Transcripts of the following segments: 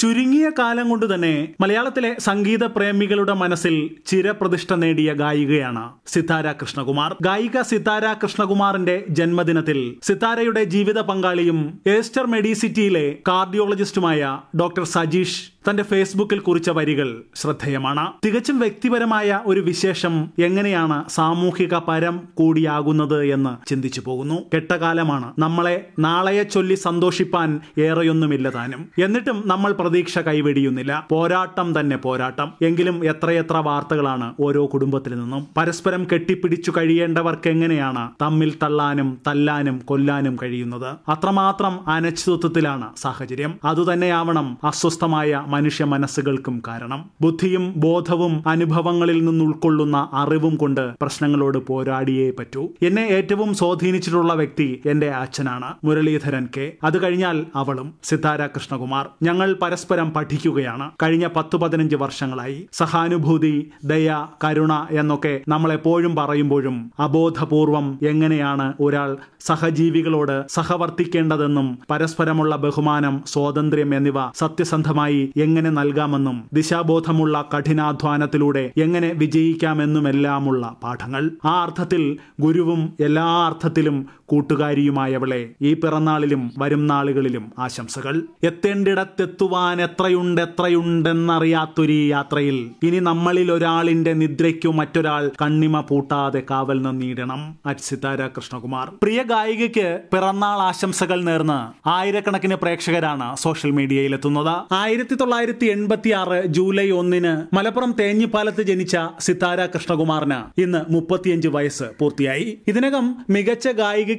ചുരുങ്ങിയ കാലം കൊണ്ട് തന്നെ മലയാളത്തിലെ സംഗീത പ്രേമികളുടെ മനസ്സിൽ ചിരപ്രതിഷ്ഠ നേടിയ ഗായികയാണ് സിതാര കൃഷ്ണകുമാർ. ഗായിക സിതാര കൃഷ്ണകുമാറിന്റെ ജന്മദിനത്തിൽ സിതാരയുടെ ജീവിത പങ്കാളിയും ഏസ്റ്റർ മെഡിസിറ്റിയിലെ കാർഡിയോളജിസ്റ്റുമായ ഡോക്ടർ സജീഷ് തന്റെ ഫേസ്ബുക്കിൽ കുറിച്ച വരികൾ ശ്രദ്ധേയമാണ്. തികച്ചും വ്യക്തിപരമായ ഒരു വിശേഷം എങ്ങനെയാണ് സാമൂഹിക പരം കൂടിയാകുന്നത് എന്ന് ചിന്തിച്ചു പോകുന്നു. കെട്ടകാലമാണ്. നമ്മളെ നാളെയെ ചൊല്ലി സന്തോഷിപ്പാൻ ഏറെയൊന്നുമില്ല താനും. എന്നിട്ടും നമ്മൾ പ്രതീക്ഷ കൈവെടിയുന്നില്ല. പോരാട്ടം തന്നെ പോരാട്ടം. എങ്കിലും എത്രയെത്ര വാർത്തകളാണ് ഓരോ കുടുംബത്തിൽ നിന്നും. പരസ്പരം കെട്ടിപ്പിടിച്ചു കഴിയേണ്ടവർക്ക് എങ്ങനെയാണ് തമ്മിൽ തള്ളാനും തല്ലാനും കൊല്ലാനും കഴിയുന്നത്? അത്രമാത്രം അനിശ്ചിതത്വത്തിലാണ് സാഹചര്യം. അതുതന്നെയാവണം അസ്വസ്ഥമായ മനുഷ്യ മനസ്സുകൾക്കും കാരണം. ബുദ്ധിയും ബോധവും അനുഭവങ്ങളിൽ നിന്ന് ഉൾക്കൊള്ളുന്ന അറിവും കൊണ്ട് പ്രശ്നങ്ങളോട് പോരാടിയേ പറ്റൂ. എന്നെ ഏറ്റവും സ്വാധീനിച്ചിട്ടുള്ള വ്യക്തി എന്റെ അച്ഛനാണ് മുരളീധരൻ കെ. അത് കഴിഞ്ഞാൽ അവളും സിതാര കൃഷ്ണകുമാർ. ഞങ്ങൾ പരസ്പരം പഠിക്കുകയാണ്. കഴിഞ്ഞ പത്തു പതിനഞ്ച് വർഷങ്ങളായി. സഹാനുഭൂതി ദയ കരുണ എന്നൊക്കെ നമ്മൾ എപ്പോഴും പറയുമ്പോഴും അബോധപൂർവം എങ്ങനെയാണ് ഒരാൾ സഹജീവികളോട് സഹവർത്തിക്കേണ്ടതെന്നും പരസ്പരമുള്ള ബഹുമാനം സ്വാതന്ത്ര്യം എന്നിവ സത്യസന്ധമായി എങ്ങനെ നൽകാമെന്നും ദിശാബോധമുള്ള കഠിനാധ്വാനത്തിലൂടെ എങ്ങനെ വിജയിക്കാമെന്നുമെല്ലാമുള്ള പാഠങ്ങൾ. ആ അർത്ഥത്തിൽ ഗുരുവും എല്ലാ അർത്ഥത്തിലും കൂട്ടുകാരിയുമായവളെ ഈ പിറന്നാളിലും വരും നാളുകളിലും ആശംസകൾ. എത്തേണ്ടിടത്തെത്തുവാൻ എത്രയുണ്ട് എത്രയുണ്ടെന്നറിയാത്തൊരു യാത്രയിൽ ഇനി നമ്മളിൽ ഒരാളിന്റെ നിദ്രയ്ക്കു മറ്റൊരാൾ കണ്ണിമ പൂട്ടാതെ കാവൽ നന്ദിയിടണം അറ്റ് സിതാര കൃഷ്ണകുമാർ. പ്രിയ ഗായികയ്ക്ക് പിറന്നാൾ ആശംസകൾ നേർന്ന് ആയിരക്കണക്കിന് പ്രേക്ഷകരാണ് സോഷ്യൽ മീഡിയയിലെത്തുന്നത്. ആയിരത്തി തൊള്ളായിരത്തി എൺപത്തി ആറ് ജൂലൈ ഒന്നിന് മലപ്പുറം തേഞ്ഞിപ്പാലത്ത് ജനിച്ച സിതാര കൃഷ്ണകുമാറിന് ഇന്ന് മുപ്പത്തിയഞ്ച് വയസ്സ് പൂർത്തിയായി. ഇതിനകം മികച്ച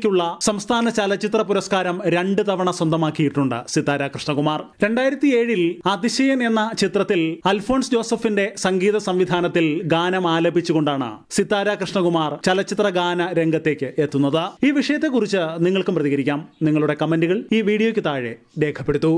ഗായികയ്ക്കുള്ള സംസ്ഥാന ചലച്ചിത്ര പുരസ്കാരം രണ്ട് തവണ സ്വന്തമാക്കിയിട്ടുണ്ട് സിതാര കൃഷ്ണകുമാർ. രണ്ടായിരത്തി ഏഴിൽ അതിശയൻ എന്ന ചിത്രത്തിൽ അൽഫോൺസ് ജോസഫിന്റെ സംഗീത സംവിധാനത്തിൽ ഗാനം ആലപിച്ചുകൊണ്ടാണ് സിതാര കൃഷ്ണകുമാർ ചലച്ചിത്ര ഗാന രംഗത്തേക്ക് എത്തുന്നത്. ഈ വിഷയത്തെക്കുറിച്ച് നിങ്ങൾക്കും പ്രതികരിക്കാം. നിങ്ങളുടെ കമന്റുകൾ ഈ വീഡിയോയ്ക്ക് താഴെ രേഖപ്പെടുത്തൂ.